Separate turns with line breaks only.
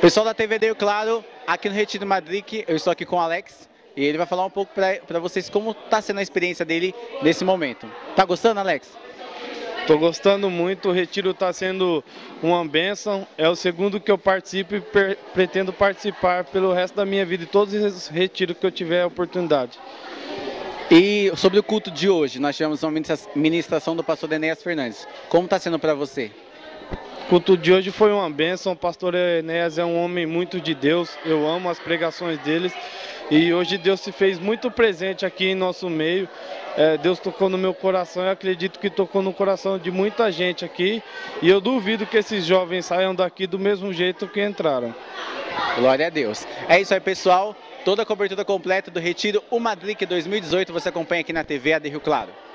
Pessoal da TV Deu Claro, aqui no Retiro Madrid, eu estou aqui com o Alex e ele vai falar um pouco para vocês como está sendo a experiência dele nesse momento. Tá gostando, Alex?
Estou gostando muito, o retiro está sendo uma bênção. É o segundo que eu participo e pretendo participar pelo resto da minha vida e todos os retiros que eu tiver a oportunidade.
E sobre o culto de hoje, nós tivemos uma ministração do pastor Enéas Fernandes. Como está sendo para você?
Culto de hoje foi uma bênção. O pastor Enéas é um homem muito de Deus. Eu amo as pregações deles. E hoje Deus se fez muito presente aqui em nosso meio. É, Deus tocou no meu coração. Eu acredito que tocou no coração de muita gente aqui. E eu duvido que esses jovens saiam daqui do mesmo jeito que entraram.
Glória a Deus. É isso aí, pessoal. Toda a cobertura completa do Retiro O Madrid 2018 você acompanha aqui na TV AD Rio Claro.